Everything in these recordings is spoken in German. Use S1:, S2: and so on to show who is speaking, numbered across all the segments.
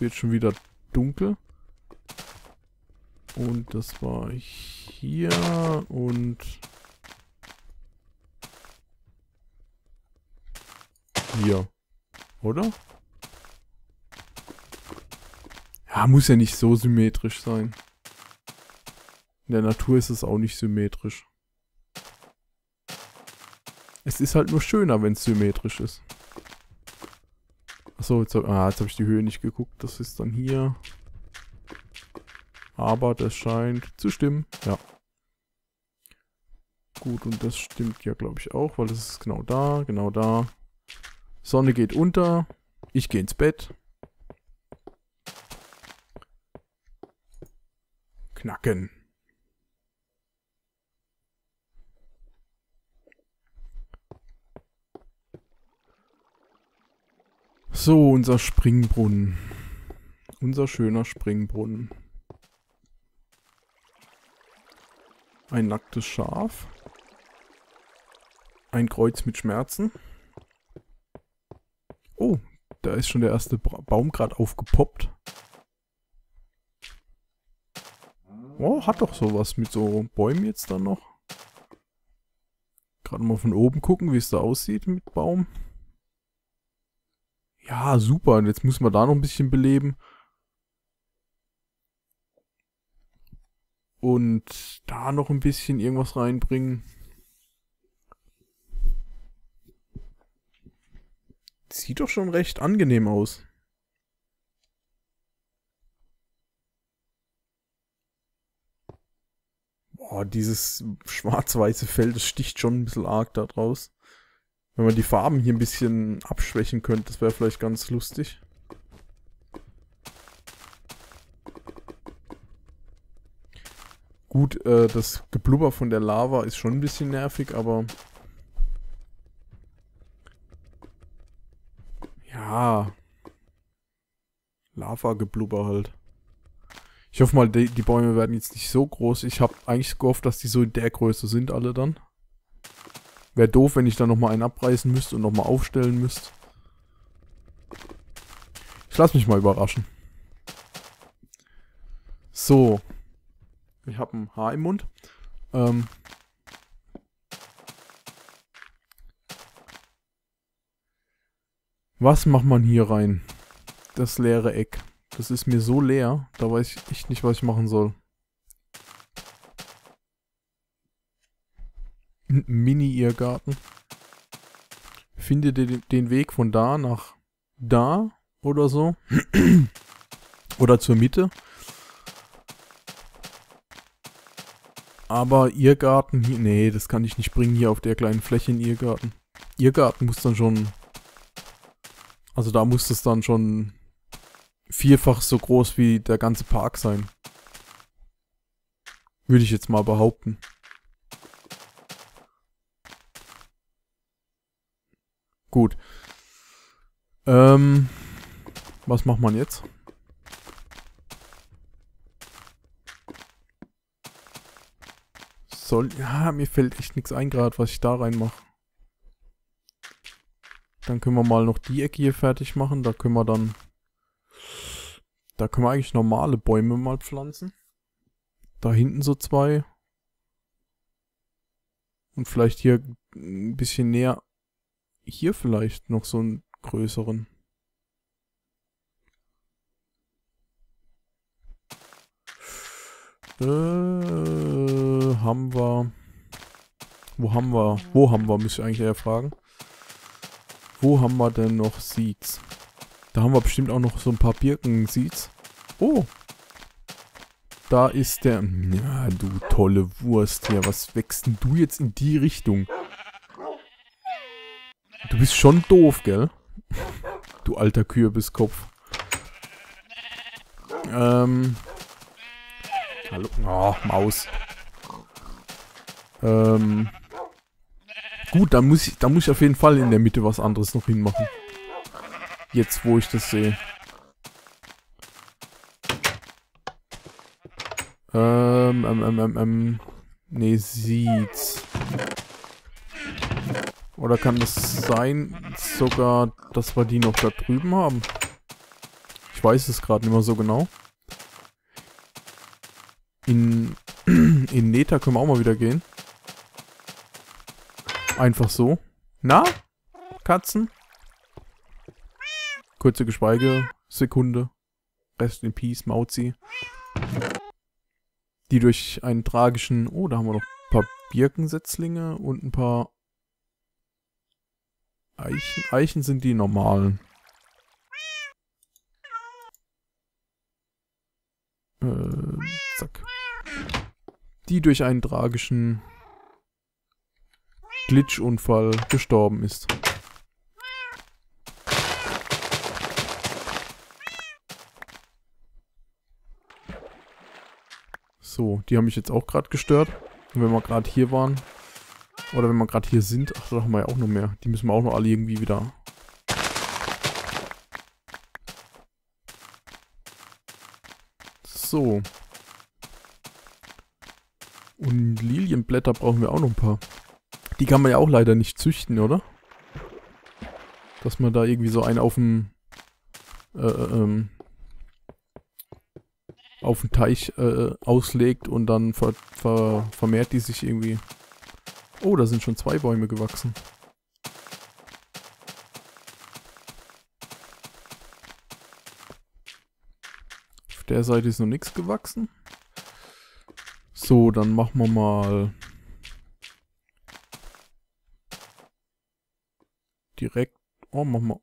S1: Wird schon wieder dunkel. Und das war hier und... Hier. Oder? Ja, muss ja nicht so symmetrisch sein. In der Natur ist es auch nicht symmetrisch. Es ist halt nur schöner, wenn es symmetrisch ist. Achso, jetzt, ah, jetzt habe ich die Höhe nicht geguckt. Das ist dann hier. Aber das scheint zu stimmen. Ja. Gut, und das stimmt ja, glaube ich, auch, weil das ist genau da, genau da. Sonne geht unter. Ich gehe ins Bett. Knacken. So, unser Springbrunnen. Unser schöner Springbrunnen. Ein nacktes Schaf. Ein Kreuz mit Schmerzen. Oh, da ist schon der erste Baum gerade aufgepoppt. Oh, hat doch sowas mit so Bäumen jetzt dann noch. Gerade mal von oben gucken, wie es da aussieht mit Baum. Ja, super. Und jetzt müssen wir da noch ein bisschen beleben. Und da noch ein bisschen irgendwas reinbringen. Sieht doch schon recht angenehm aus. Boah, dieses schwarz-weiße Feld, das sticht schon ein bisschen arg da draus. Wenn man die Farben hier ein bisschen abschwächen könnte, das wäre vielleicht ganz lustig. Gut, äh, das Geblubber von der Lava ist schon ein bisschen nervig, aber... Ja. Lava-Geblubber halt. Ich hoffe mal, die, die, Bäume werden jetzt nicht so groß. Ich habe eigentlich gehofft, dass die so in der Größe sind alle dann. Wäre doof, wenn ich da nochmal einen abreißen müsste und nochmal aufstellen müsste. Ich lasse mich mal überraschen. So. Ich habe ein Haar im Mund. Ähm. Was macht man hier rein? Das leere Eck. Das ist mir so leer, da weiß ich echt nicht, was ich machen soll. Mini-Irrgarten. Finde den, den Weg von da nach da oder so. oder zur Mitte. Aber Irrgarten, hier, nee, das kann ich nicht bringen hier auf der kleinen Fläche in Irrgarten. Irrgarten muss dann schon, also da muss es dann schon vierfach so groß wie der ganze Park sein. Würde ich jetzt mal behaupten. Gut. Ähm, was macht man jetzt? Soll, ja, mir fällt echt nichts ein gerade, was ich da reinmache. Dann können wir mal noch die Ecke hier fertig machen. Da können wir dann, da können wir eigentlich normale Bäume mal pflanzen. Da hinten so zwei. Und vielleicht hier ein bisschen näher hier vielleicht noch so einen größeren. Äh, haben wir... Wo haben wir... Wo haben wir, müsste ich eigentlich eher fragen. Wo haben wir denn noch Seeds? Da haben wir bestimmt auch noch so ein paar Birken-Seeds. Oh! Da ist der... Ja, du tolle Wurst hier. Was wächst denn du jetzt in die Richtung? Du bist schon doof, gell? Du alter Kürbiskopf. Ähm. Hallo. Oh, Maus. Ähm. Gut, dann muss ich, dann muss ich auf jeden Fall in der Mitte was anderes noch hinmachen. Jetzt, wo ich das sehe. Ähm, ähm, ähm, ähm, ähm. Nee, sieht's. Oder kann es sein, sogar, dass wir die noch da drüben haben? Ich weiß es gerade nicht mehr so genau. In, in Neta können wir auch mal wieder gehen. Einfach so. Na? Katzen? Kurze Geschweigesekunde. Rest in Peace, Mauzi. Die durch einen tragischen... Oh, da haben wir noch ein paar Birkensetzlinge und ein paar... Eichen. Eichen sind die normalen. Äh, zack. Die durch einen tragischen Glitchunfall gestorben ist. So, die haben mich jetzt auch gerade gestört. Und wenn wir gerade hier waren, oder wenn wir gerade hier sind, ach, da haben wir ja auch noch mehr. Die müssen wir auch noch alle irgendwie wieder... So. Und Lilienblätter brauchen wir auch noch ein paar. Die kann man ja auch leider nicht züchten, oder? Dass man da irgendwie so einen auf dem... Äh, äh ähm, auf den Teich äh, auslegt und dann ver ver vermehrt die sich irgendwie. Oh, da sind schon zwei Bäume gewachsen. Auf der Seite ist noch nichts gewachsen. So, dann machen wir mal direkt. Oh, mach mal.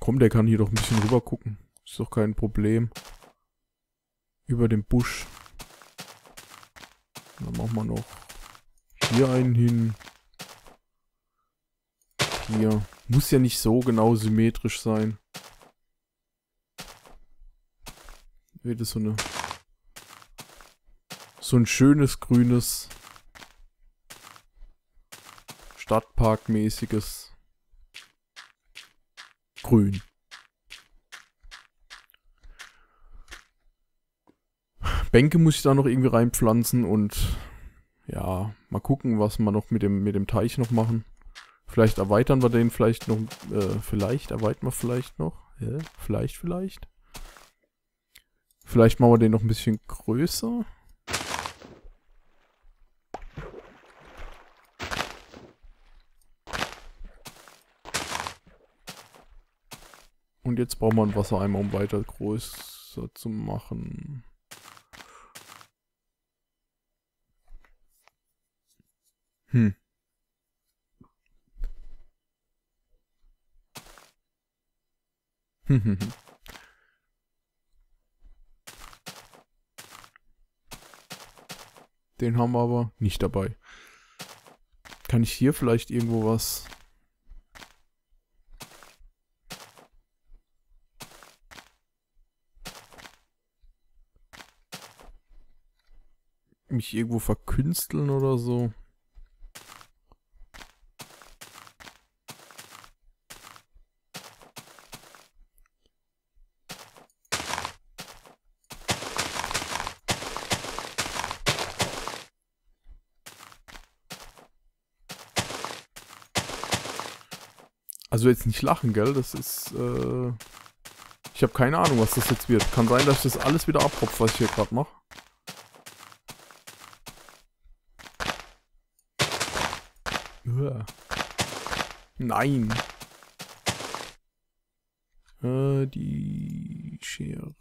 S1: Komm, der kann hier doch ein bisschen rüber gucken. Ist doch kein Problem über den Busch. Dann machen wir noch hier einen hin. Hier. Muss ja nicht so genau symmetrisch sein. Wird es so eine so ein schönes grünes Stadtparkmäßiges Grün. Bänke muss ich da noch irgendwie reinpflanzen und ja, mal gucken, was wir noch mit dem, mit dem Teich noch machen. Vielleicht erweitern wir den vielleicht noch, äh, vielleicht erweitern wir vielleicht noch. Ja, vielleicht, vielleicht. Vielleicht machen wir den noch ein bisschen größer. Und jetzt brauchen wir einen Wassereimer, um weiter größer zu machen. Hm. Den haben wir aber nicht dabei. Kann ich hier vielleicht irgendwo was... mich irgendwo verkünsteln oder so? Also jetzt nicht lachen, gell? Das ist, äh... Ich habe keine Ahnung, was das jetzt wird. Kann sein, dass ich das alles wieder abhopfe, was ich hier gerade mache. Nein. Äh, die Schere.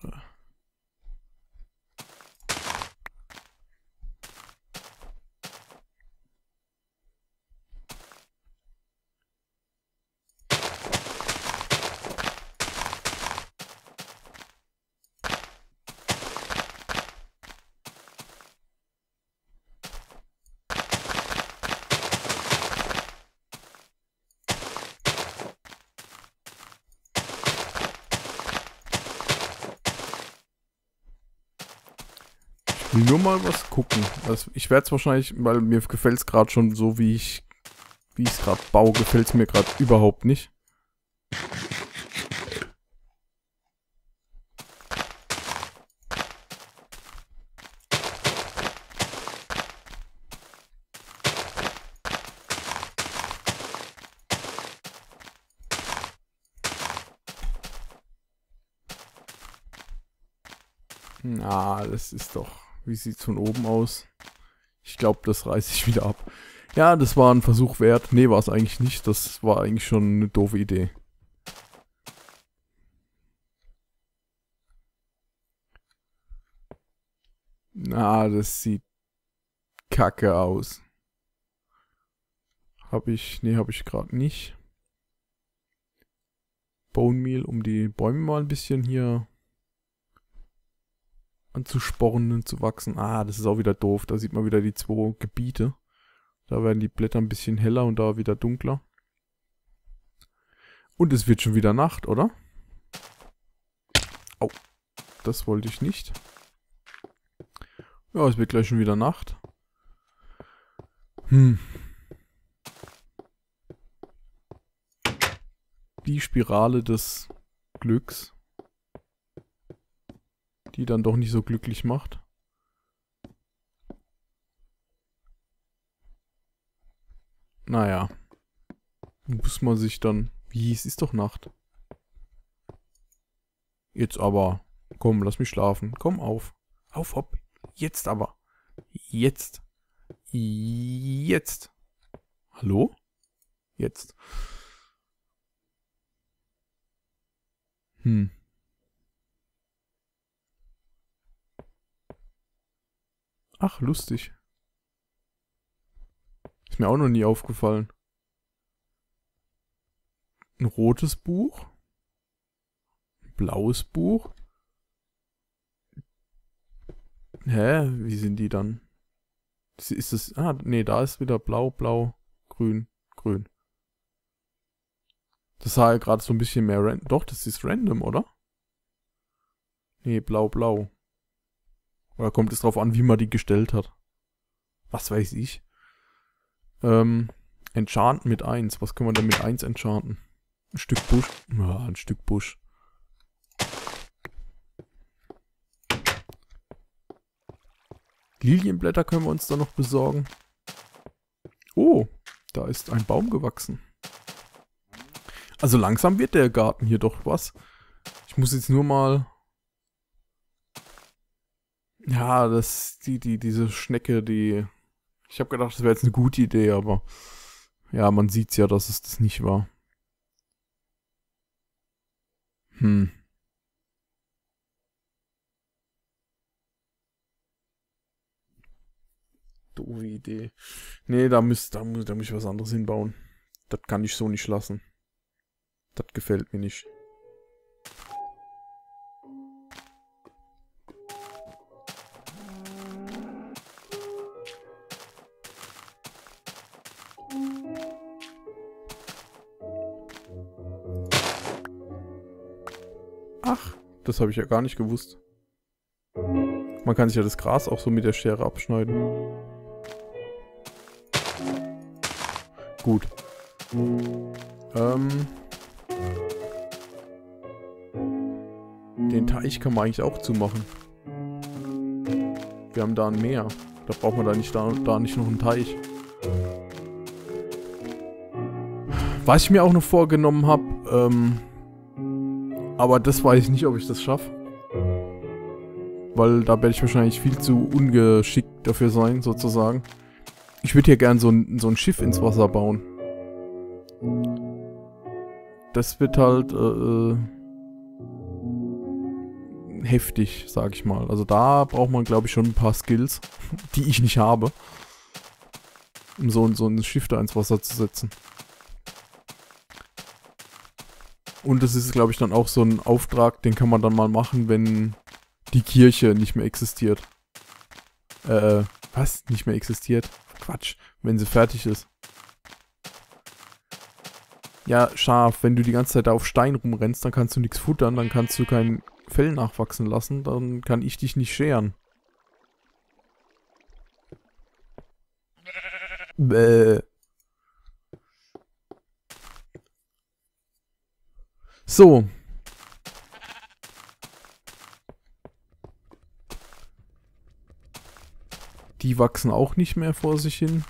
S1: Nur mal was gucken. Also ich werde es wahrscheinlich, weil mir gefällt es gerade schon so, wie ich wie ich es gerade baue, gefällt es mir gerade überhaupt nicht. Na, das ist doch... Wie sieht's von oben aus? Ich glaube, das reiße ich wieder ab. Ja, das war ein Versuch wert. Nee, war es eigentlich nicht. Das war eigentlich schon eine doofe Idee. Na, das sieht kacke aus. Hab ich, nee, hab ich gerade nicht. Bone Meal, um die Bäume mal ein bisschen hier anzuspornen und zu wachsen. Ah, das ist auch wieder doof. Da sieht man wieder die zwei Gebiete. Da werden die Blätter ein bisschen heller und da wieder dunkler. Und es wird schon wieder Nacht, oder? Au. Das wollte ich nicht. Ja, es wird gleich schon wieder Nacht. Hm. Die Spirale des Glücks die dann doch nicht so glücklich macht. Naja. Muss man sich dann... Wie, es ist doch Nacht. Jetzt aber. Komm, lass mich schlafen. Komm auf. Auf, hopp. Jetzt aber. Jetzt. Jetzt. Hallo? Jetzt. Hm. Ach, lustig. Ist mir auch noch nie aufgefallen. Ein rotes Buch. Ein blaues Buch. Hä? Wie sind die dann? Ist es. Ah, nee, da ist wieder blau, blau, grün, grün. Das sah ja gerade so ein bisschen mehr random. Doch, das ist random, oder? Nee, blau, blau. Oder kommt es drauf an, wie man die gestellt hat? Was weiß ich. Ähm, Enchanten mit 1. Was können wir denn mit 1 enchanten? Ein Stück Busch. Ja, ein Stück Busch. Lilienblätter können wir uns da noch besorgen. Oh, da ist ein Baum gewachsen. Also langsam wird der Garten hier doch was. Ich muss jetzt nur mal ja, das, die, die, diese Schnecke, die. Ich habe gedacht, das wäre jetzt eine gute Idee, aber ja, man sieht's ja, dass es das nicht war. Hm. Doofe Idee. Nee, da muss, da muss, da muss ich was anderes hinbauen. Das kann ich so nicht lassen. Das gefällt mir nicht. Ach, das habe ich ja gar nicht gewusst. Man kann sich ja das Gras auch so mit der Schere abschneiden. Gut. Ähm. Den Teich kann man eigentlich auch zumachen. Wir haben da ein Meer. Da braucht man da nicht, da, da nicht noch einen Teich. Was ich mir auch noch vorgenommen habe, ähm, aber das weiß ich nicht, ob ich das schaffe. Weil da werde ich wahrscheinlich viel zu ungeschickt dafür sein, sozusagen. Ich würde hier gern so ein, so ein Schiff ins Wasser bauen. Das wird halt äh, äh heftig, sag ich mal. Also da braucht man, glaube ich, schon ein paar Skills, die ich nicht habe. Um so, so ein Schiff da ins Wasser zu setzen. Und das ist, glaube ich, dann auch so ein Auftrag, den kann man dann mal machen, wenn die Kirche nicht mehr existiert. Äh, was? Nicht mehr existiert? Quatsch, wenn sie fertig ist. Ja, scharf, wenn du die ganze Zeit da auf Stein rumrennst, dann kannst du nichts futtern, dann kannst du kein Fell nachwachsen lassen, dann kann ich dich nicht scheren. Bäh. So. Die wachsen auch nicht mehr vor sich hin.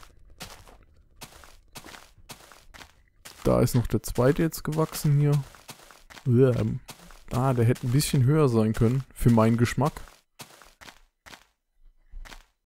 S1: Da ist noch der zweite jetzt gewachsen hier. Ähm, ah, der hätte ein bisschen höher sein können, für meinen Geschmack.